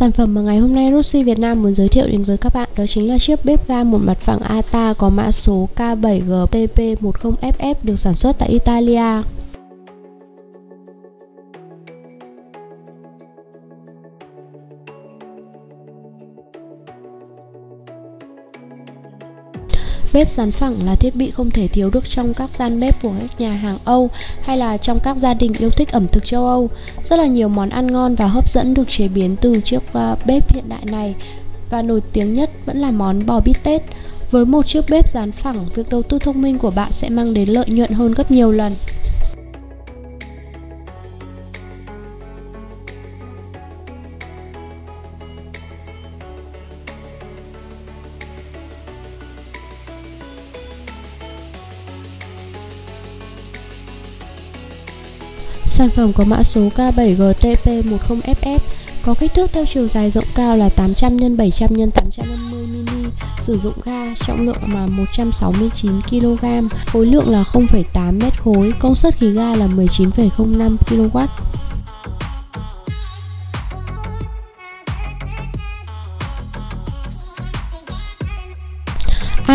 Sản phẩm mà ngày hôm nay Rossi Việt Nam muốn giới thiệu đến với các bạn đó chính là chiếc bếp ga một mặt phẳng ATA có mã số K7GTP10FF được sản xuất tại Italia. Bếp rán phẳng là thiết bị không thể thiếu được trong các gian bếp của các nhà hàng Âu hay là trong các gia đình yêu thích ẩm thực châu Âu. Rất là nhiều món ăn ngon và hấp dẫn được chế biến từ chiếc à, bếp hiện đại này và nổi tiếng nhất vẫn là món bò bít tết. Với một chiếc bếp dán phẳng, việc đầu tư thông minh của bạn sẽ mang đến lợi nhuận hơn gấp nhiều lần. Sản phẩm có mã số K7GTP10FF có kích thước theo chiều dài rộng cao là 800 x 700 x 850 mm, sử dụng ga trọng lượng là 169 kg, khối lượng là 0,8 m khối, công suất khí ga là 19,05 kW.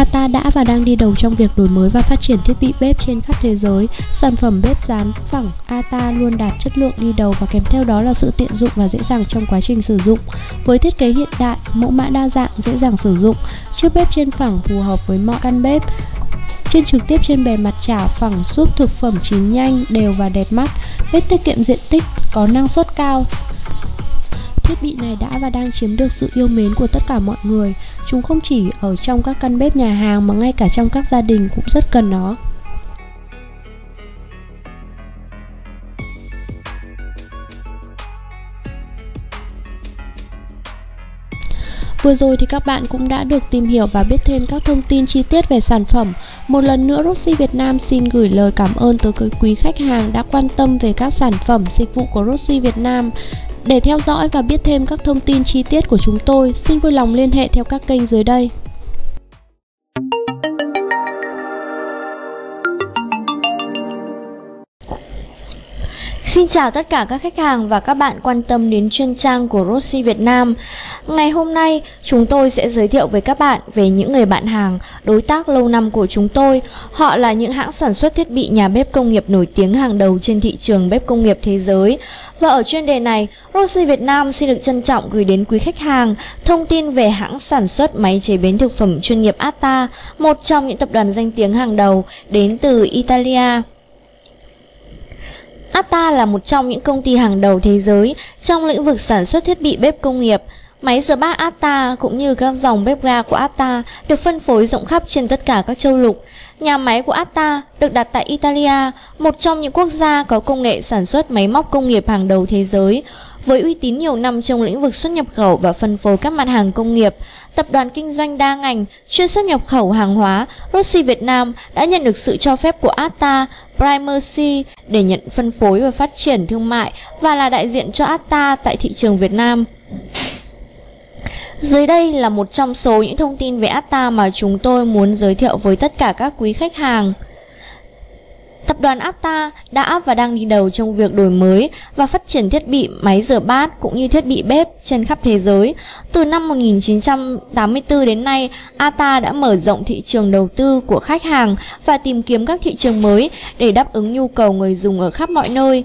ATA đã và đang đi đầu trong việc đổi mới và phát triển thiết bị bếp trên khắp thế giới. Sản phẩm bếp dán phẳng ATA luôn đạt chất lượng đi đầu và kèm theo đó là sự tiện dụng và dễ dàng trong quá trình sử dụng. Với thiết kế hiện đại, mẫu mã đa dạng, dễ dàng sử dụng, chiếc bếp trên phẳng phù hợp với mọi căn bếp. Trên trực tiếp trên bề mặt chảo phẳng giúp thực phẩm chín nhanh, đều và đẹp mắt, bếp tiết kiệm diện tích, có năng suất cao, Thiết bị này đã và đang chiếm được sự yêu mến của tất cả mọi người. Chúng không chỉ ở trong các căn bếp nhà hàng mà ngay cả trong các gia đình cũng rất cần nó. Vừa rồi thì các bạn cũng đã được tìm hiểu và biết thêm các thông tin chi tiết về sản phẩm. Một lần nữa Rossi Việt Nam xin gửi lời cảm ơn tới quý khách hàng đã quan tâm về các sản phẩm, dịch vụ của Rossi Việt Nam. Để theo dõi và biết thêm các thông tin chi tiết của chúng tôi, xin vui lòng liên hệ theo các kênh dưới đây. Xin chào tất cả các khách hàng và các bạn quan tâm đến chuyên trang của Rossi Việt Nam. Ngày hôm nay, chúng tôi sẽ giới thiệu với các bạn về những người bạn hàng, đối tác lâu năm của chúng tôi. Họ là những hãng sản xuất thiết bị nhà bếp công nghiệp nổi tiếng hàng đầu trên thị trường bếp công nghiệp thế giới. Và ở chuyên đề này, Rossi Việt Nam xin được trân trọng gửi đến quý khách hàng thông tin về hãng sản xuất máy chế biến thực phẩm chuyên nghiệp Atta, một trong những tập đoàn danh tiếng hàng đầu đến từ Italia. Atta là một trong những công ty hàng đầu thế giới trong lĩnh vực sản xuất thiết bị bếp công nghiệp. Máy rửa bát Atta cũng như các dòng bếp ga của Atta được phân phối rộng khắp trên tất cả các châu lục. Nhà máy của Atta được đặt tại Italia, một trong những quốc gia có công nghệ sản xuất máy móc công nghiệp hàng đầu thế giới. Với uy tín nhiều năm trong lĩnh vực xuất nhập khẩu và phân phối các mặt hàng công nghiệp, tập đoàn kinh doanh đa ngành chuyên xuất nhập khẩu hàng hóa Rossi Việt Nam đã nhận được sự cho phép của Atta Primercy để nhận phân phối và phát triển thương mại và là đại diện cho Atta tại thị trường Việt Nam. Dưới đây là một trong số những thông tin về Atta mà chúng tôi muốn giới thiệu với tất cả các quý khách hàng. Tập đoàn APTA đã và đang đi đầu trong việc đổi mới và phát triển thiết bị máy rửa bát cũng như thiết bị bếp trên khắp thế giới. Từ năm 1984 đến nay, APTA đã mở rộng thị trường đầu tư của khách hàng và tìm kiếm các thị trường mới để đáp ứng nhu cầu người dùng ở khắp mọi nơi.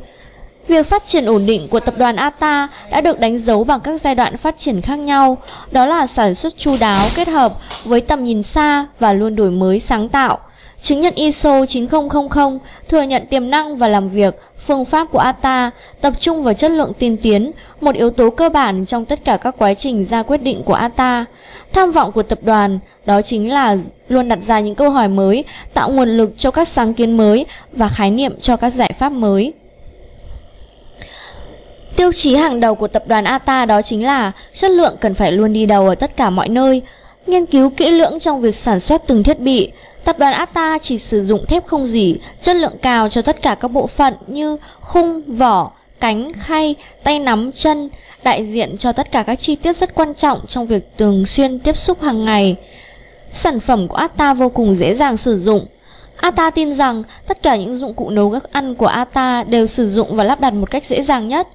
Việc phát triển ổn định của tập đoàn ATA đã được đánh dấu bằng các giai đoạn phát triển khác nhau, đó là sản xuất chu đáo kết hợp với tầm nhìn xa và luôn đổi mới sáng tạo. Chứng nhận ISO 9000 thừa nhận tiềm năng và làm việc, phương pháp của ATA tập trung vào chất lượng tiên tiến, một yếu tố cơ bản trong tất cả các quá trình ra quyết định của ATA. Tham vọng của tập đoàn đó chính là luôn đặt ra những câu hỏi mới, tạo nguồn lực cho các sáng kiến mới và khái niệm cho các giải pháp mới. Tiêu chí hàng đầu của tập đoàn ATA đó chính là chất lượng cần phải luôn đi đầu ở tất cả mọi nơi, nghiên cứu kỹ lưỡng trong việc sản xuất từng thiết bị, Tập đoàn Ata chỉ sử dụng thép không dỉ, chất lượng cao cho tất cả các bộ phận như khung, vỏ, cánh, khay, tay nắm, chân, đại diện cho tất cả các chi tiết rất quan trọng trong việc thường xuyên tiếp xúc hàng ngày. Sản phẩm của Ata vô cùng dễ dàng sử dụng. Ata tin rằng tất cả những dụng cụ nấu các ăn của Ata đều sử dụng và lắp đặt một cách dễ dàng nhất.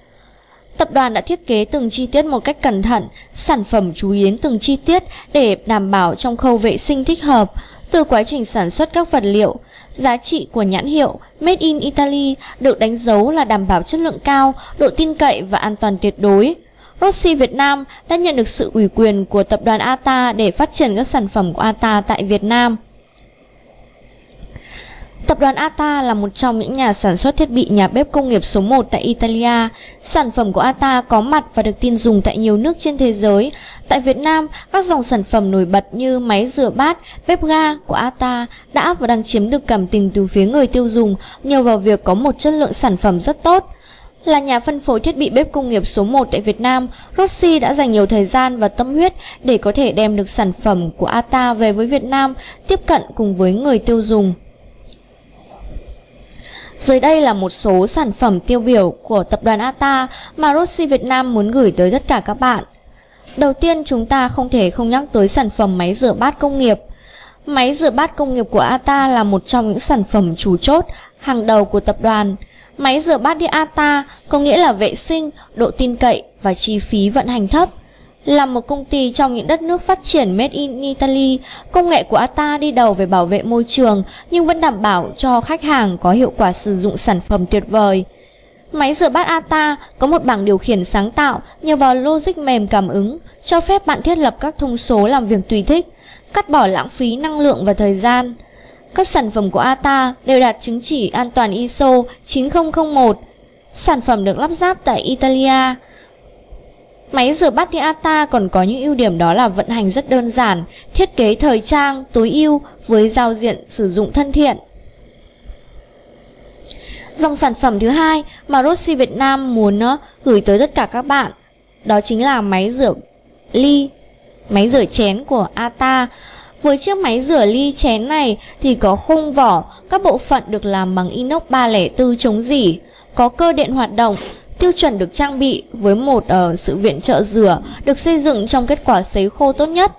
Tập đoàn đã thiết kế từng chi tiết một cách cẩn thận, sản phẩm chú ý đến từng chi tiết để đảm bảo trong khâu vệ sinh thích hợp, từ quá trình sản xuất các vật liệu. Giá trị của nhãn hiệu Made in Italy được đánh dấu là đảm bảo chất lượng cao, độ tin cậy và an toàn tuyệt đối. Rossi Việt Nam đã nhận được sự ủy quyền của tập đoàn ATA để phát triển các sản phẩm của ATA tại Việt Nam. Tập đoàn ATA là một trong những nhà sản xuất thiết bị nhà bếp công nghiệp số 1 tại Italia. Sản phẩm của ATA có mặt và được tin dùng tại nhiều nước trên thế giới. Tại Việt Nam, các dòng sản phẩm nổi bật như máy rửa bát, bếp ga của ATA đã và đang chiếm được cảm tình từ phía người tiêu dùng nhờ vào việc có một chất lượng sản phẩm rất tốt. Là nhà phân phối thiết bị bếp công nghiệp số 1 tại Việt Nam, Rossi đã dành nhiều thời gian và tâm huyết để có thể đem được sản phẩm của ATA về với Việt Nam, tiếp cận cùng với người tiêu dùng. Dưới đây là một số sản phẩm tiêu biểu của tập đoàn ATA mà Rossi Việt Nam muốn gửi tới tất cả các bạn. Đầu tiên chúng ta không thể không nhắc tới sản phẩm máy rửa bát công nghiệp. Máy rửa bát công nghiệp của ATA là một trong những sản phẩm chủ chốt hàng đầu của tập đoàn. Máy rửa bát đi ATA có nghĩa là vệ sinh, độ tin cậy và chi phí vận hành thấp. Là một công ty trong những đất nước phát triển made in Italy, công nghệ của ATA đi đầu về bảo vệ môi trường nhưng vẫn đảm bảo cho khách hàng có hiệu quả sử dụng sản phẩm tuyệt vời. Máy rửa bát ATA có một bảng điều khiển sáng tạo nhờ vào logic mềm cảm ứng, cho phép bạn thiết lập các thông số làm việc tùy thích, cắt bỏ lãng phí năng lượng và thời gian. Các sản phẩm của ATA đều đạt chứng chỉ an toàn ISO 9001. Sản phẩm được lắp ráp tại Italia. Máy rửa bát Ata còn có những ưu điểm đó là vận hành rất đơn giản, thiết kế thời trang, tối ưu với giao diện sử dụng thân thiện. Dòng sản phẩm thứ hai mà Rossi Việt Nam muốn ờ, gửi tới tất cả các bạn đó chính là máy rửa ly, máy rửa chén của Ata. Với chiếc máy rửa ly chén này thì có khung vỏ, các bộ phận được làm bằng inox 304 chống dỉ, có cơ điện hoạt động, tiêu chuẩn được trang bị với một uh, sự viện trợ rửa được xây dựng trong kết quả sấy khô tốt nhất.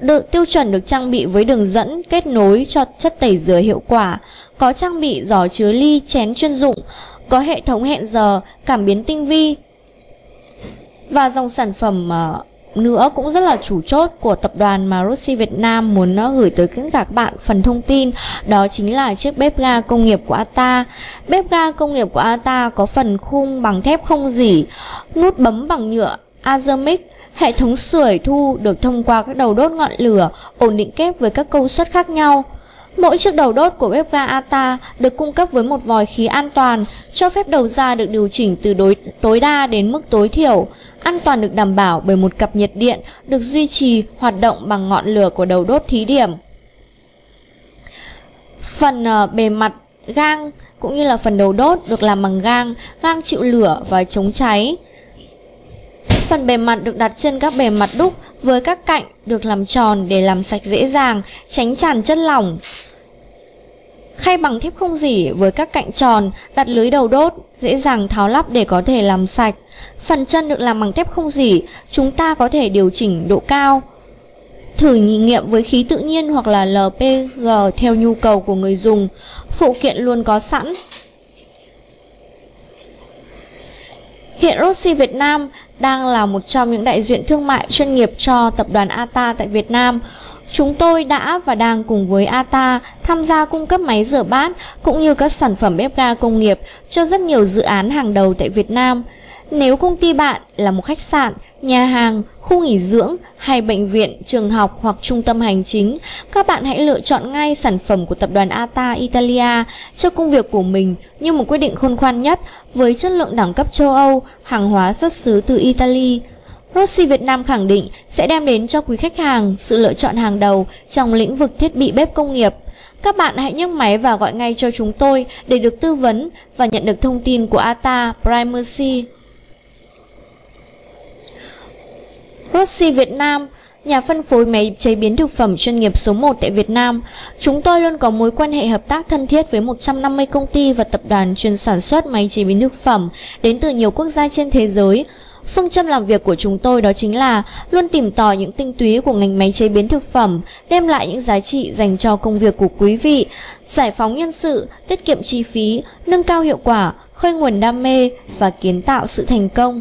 Được tiêu chuẩn được trang bị với đường dẫn kết nối cho chất tẩy rửa hiệu quả, có trang bị giỏ chứa ly chén chuyên dụng, có hệ thống hẹn giờ, cảm biến tinh vi. Và dòng sản phẩm uh, nữa cũng rất là chủ chốt của tập đoàn mà Rossi Việt Nam muốn nó gửi tới tất cả các bạn phần thông tin đó chính là chiếc bếp ga công nghiệp của Ata. Bếp ga công nghiệp của Ata có phần khung bằng thép không dỉ, nút bấm bằng nhựa Azermic, hệ thống sưởi thu được thông qua các đầu đốt ngọn lửa ổn định kép với các công suất khác nhau. Mỗi chiếc đầu đốt của bếp ga ATA được cung cấp với một vòi khí an toàn, cho phép đầu ra được điều chỉnh từ đối, tối đa đến mức tối thiểu. An toàn được đảm bảo bởi một cặp nhiệt điện được duy trì hoạt động bằng ngọn lửa của đầu đốt thí điểm. Phần uh, bề mặt gang cũng như là phần đầu đốt được làm bằng gang, gang chịu lửa và chống cháy. Phần bề mặt được đặt trên các bề mặt đúc với các cạnh được làm tròn để làm sạch dễ dàng, tránh tràn chất lỏng. Khay bằng thép không dỉ với các cạnh tròn, đặt lưới đầu đốt, dễ dàng tháo lắp để có thể làm sạch. Phần chân được làm bằng thép không dỉ, chúng ta có thể điều chỉnh độ cao. Thử nghiệm với khí tự nhiên hoặc là LPG theo nhu cầu của người dùng. Phụ kiện luôn có sẵn, Hiện Rossi Việt Nam đang là một trong những đại diện thương mại chuyên nghiệp cho tập đoàn ATA tại Việt Nam. Chúng tôi đã và đang cùng với ATA tham gia cung cấp máy rửa bát cũng như các sản phẩm bếp ga công nghiệp cho rất nhiều dự án hàng đầu tại Việt Nam. Nếu công ty bạn là một khách sạn, nhà hàng, khu nghỉ dưỡng hay bệnh viện, trường học hoặc trung tâm hành chính, các bạn hãy lựa chọn ngay sản phẩm của tập đoàn ATA Italia cho công việc của mình như một quyết định khôn ngoan nhất với chất lượng đẳng cấp châu Âu, hàng hóa xuất xứ từ Italy. Rossi Việt Nam khẳng định sẽ đem đến cho quý khách hàng sự lựa chọn hàng đầu trong lĩnh vực thiết bị bếp công nghiệp. Các bạn hãy nhấc máy và gọi ngay cho chúng tôi để được tư vấn và nhận được thông tin của ATA Primacy. Rossi Việt Nam, nhà phân phối máy chế biến thực phẩm chuyên nghiệp số 1 tại Việt Nam. Chúng tôi luôn có mối quan hệ hợp tác thân thiết với 150 công ty và tập đoàn chuyên sản xuất máy chế biến thực phẩm đến từ nhiều quốc gia trên thế giới. Phương châm làm việc của chúng tôi đó chính là luôn tìm tòi những tinh túy của ngành máy chế biến thực phẩm, đem lại những giá trị dành cho công việc của quý vị, giải phóng nhân sự, tiết kiệm chi phí, nâng cao hiệu quả, khơi nguồn đam mê và kiến tạo sự thành công.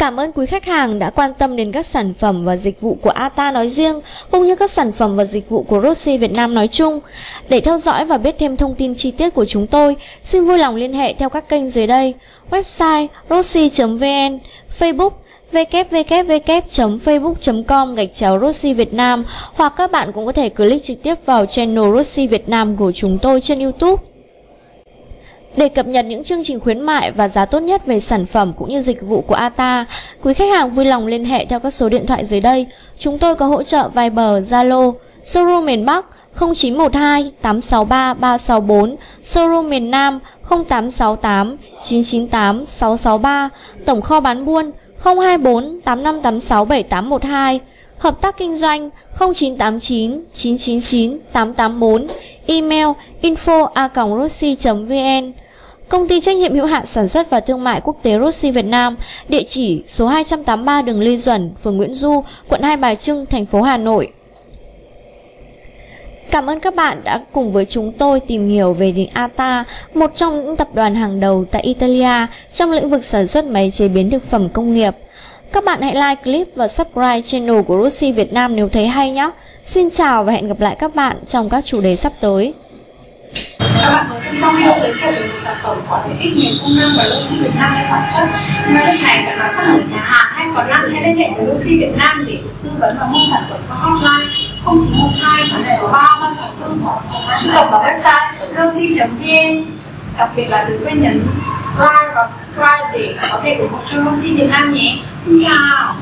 Cảm ơn quý khách hàng đã quan tâm đến các sản phẩm và dịch vụ của ATA nói riêng, cũng như các sản phẩm và dịch vụ của Rossi Việt Nam nói chung. Để theo dõi và biết thêm thông tin chi tiết của chúng tôi, xin vui lòng liên hệ theo các kênh dưới đây. Website rossi.vn, Facebook www.facebook.com gạch chéo Rossi Việt Nam hoặc các bạn cũng có thể click trực tiếp vào channel Rossi Việt Nam của chúng tôi trên YouTube. Để cập nhật những chương trình khuyến mại và giá tốt nhất về sản phẩm cũng như dịch vụ của ATA, quý khách hàng vui lòng liên hệ theo các số điện thoại dưới đây. Chúng tôi có hỗ trợ Viber, Zalo, showroom miền Bắc 0912 863 364, showroom miền Nam 0868 998 663, tổng kho bán buôn 024 8586 7812. Hợp tác kinh doanh 0989 999 884 Email info a vn Công ty trách nhiệm hữu hạn sản xuất và thương mại quốc tế Rossi Việt Nam, địa chỉ số 283 đường Lê Duẩn, phường Nguyễn Du, quận Hai Bà Trưng, thành phố Hà Nội. Cảm ơn các bạn đã cùng với chúng tôi tìm hiểu về điện ATA, một trong những tập đoàn hàng đầu tại Italia trong lĩnh vực sản xuất máy chế biến thực phẩm công nghiệp. Các bạn hãy like clip và subscribe channel của Rossi Việt Nam nếu thấy hay nhé. Xin chào và hẹn gặp lại các bạn trong các chủ đề sắp tới. Các bạn vừa xem xong video giới thiệu về một sản phẩm có thể ích nhiều công năng mà Lucy Việt Nam đã sản xuất. Ngay lúc này bạn vào sắp mở nhà hàng hay còn lăn hãy liên hệ với Lucy Việt Nam để được tư vấn và mua sản phẩm qua hotline 0912 863 364 truy cập vào website lucy.vn, đặc biệt là đừng quên nhấn like và subscribe để có thể ủng hộ cho Xin Việt Nam nhé. Xin chào.